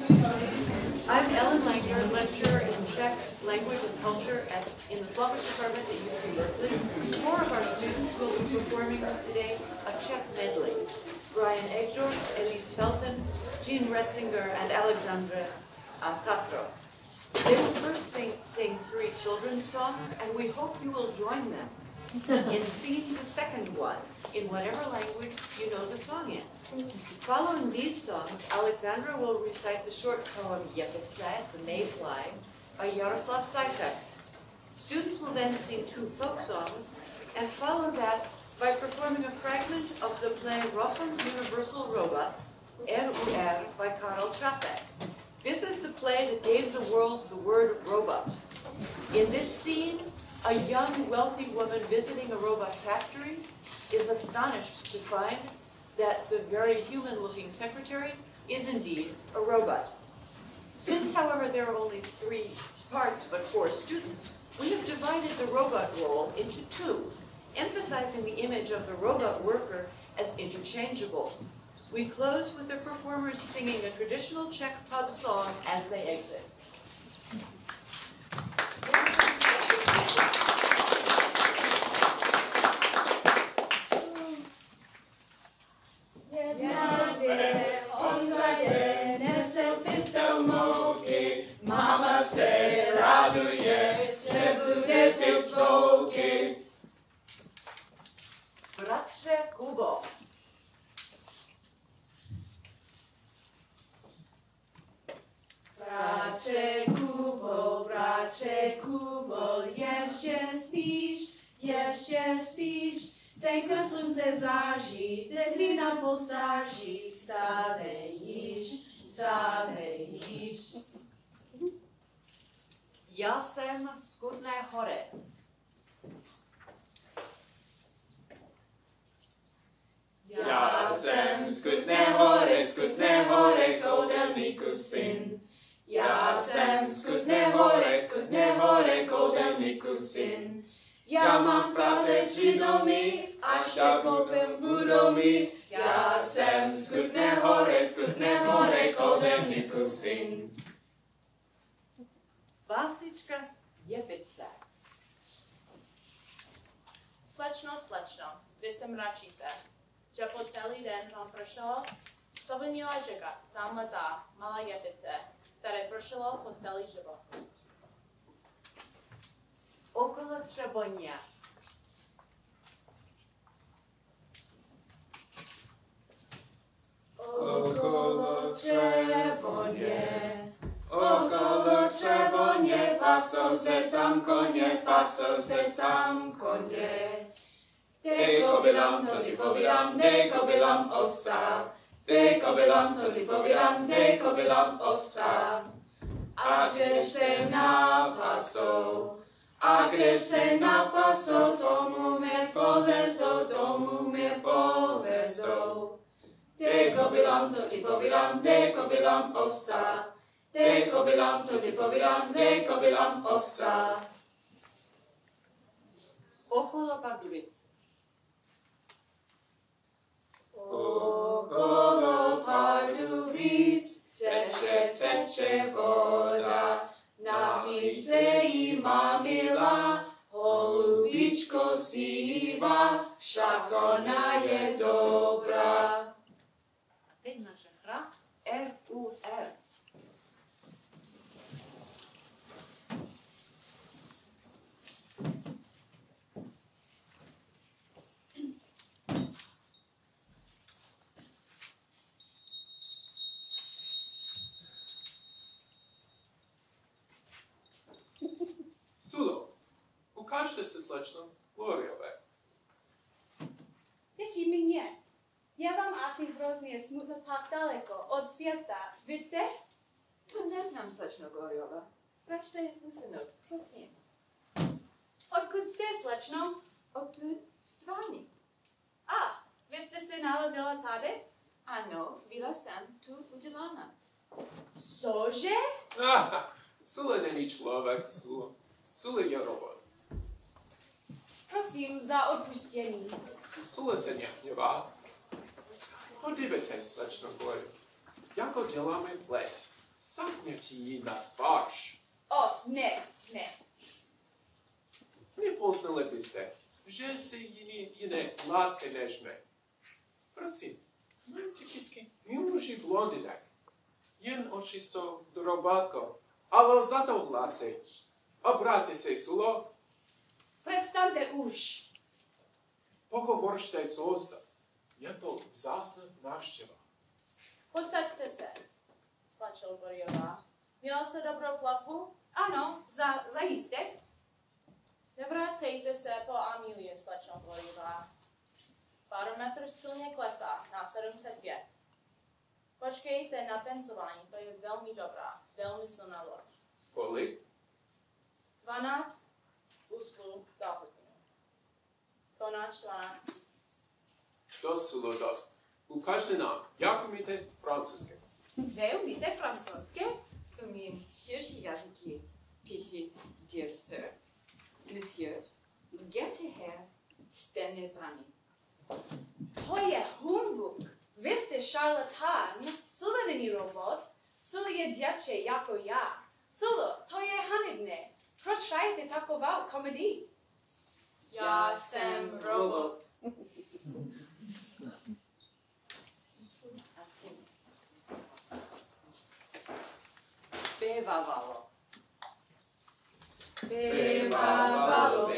I'm Ellen Langner, lecturer in Czech language and culture at, in the Slavic department at UC Berkeley. Four of our students will be performing today a Czech medley. Brian Egdorf, Elise Felton, Jean Retzinger, and Alexandra uh, Tatro. They will first sing, sing three children's songs, and we hope you will join them in singing the second one in whatever language you know the song in. Following these songs, Alexandra will recite the short poem Jepice, the Mayfly, by Jaroslav Seifert. Students will then sing two folk songs and follow that by performing a fragment of the play Rossum's Universal Robots, R.U.R. by Karel Čapek. This is the play that gave the world the word robot. In this scene, a young, wealthy woman visiting a robot factory is astonished to find that the very human-looking secretary is indeed a robot. Since, however, there are only three parts but four students, we have divided the robot role into two, emphasizing the image of the robot worker as interchangeable. We close with the performers singing a traditional Czech pub song as they exit. on za dzienę se pytał mogi. Mama se raduje, że był lepiej spoki. Bratrze Kubo, Bracie Kubo, bracie Kubo, jeszcze spisz, jeszcze spisz, tenka slunce září, se si na posáží, vstávej již, vstávej již. Já jsem z Kutné hory. Já jsem z Kutné hory, z Kutné hory, koudelníku syn. Já jsem z Kutné hory, z Kutné hory, koudelníku syn. Já mám v Praze tři domy, až tak koupím budou mi. Já jsem z Kutné hory, z Kutné hory, koudelníku syn. Básnička Jepice. Slečno, slečno, vy se mračíte, že po celý den vám pršelo? Co by měla čekat, tamhle ta malá jepice, které pršelo po celý život? Okolo Třeboně. Okolo Třeboně, okolo Třeboně, pasou se tam koně, pasou se tam koně. Dej kobylám, to ti povídám, dej kobylám ovsa, dej kobylám, to ti povídám, dej kobylám ovsa. A kde se napasou, a kde se napasou, tomu mě povezou, tomu mě povezou. Dej kobylám, to ti povídám, dej kobylám ovsa. Dej kobylám, to ti povídám, dej kobylám ovsa. Okolo Pardubic. Okolo Pardubic teče, teče voda, holubičko síva, však ona je dobrá. A teď naše hra R-U-R. Sulo, ukažte se slečno Gloriové. Těší mě. Já vám asi hrozně smutno tak daleko od světa. Víte? To neznám, slečno Gloriova. Račte usnout, prosím. Odkud jste, slečno? Odtud stvány. A, vy jste se narodila tady? Ano, byla jsem tu udělána. Cože? Ah, Sule není člověk, Sulo. Sule je robot. Prosím za odpuštění. Souleseně, nevá? Podívejte, slečno Glory, jako děláme let. Sakne ti ji na tvář. O, ne, ne. Nepoznali byste, že jsi jiný jiné látky než my. Prosím, mám typicky milší blondinek. Jen oči jsou drobátko, ale za to vlasy. Obráte se slovo Predstavte už. pohovoršte s hostem. Je to vzácná návštěva. Posaďte se, slečno Goriová. Měla se dobrou plavbu? Ano, za, zajisté. Nevrácejte se po Amelie, slečno Goriová. Barometr silně klesá na 705. Počkejte na pencování, to je velmi dobrá, velmi silná loď. Kolik? 12 Konáč 12 tisíc. Dost, Sulo, dost. Ukažte nám, jak umíte francouzsky. Vy umíte francouzsky? Umím širší jazyky. Píši, dear sir, monsieur, get here, jste nebraný. To je humbuk. Vy jste šarlatán. Není robot. Sula je děvče jako já. Sula, to je hanebné. Proč hrajete takovou komedii? Já jsem robot. Bývávalo. Bývávalo,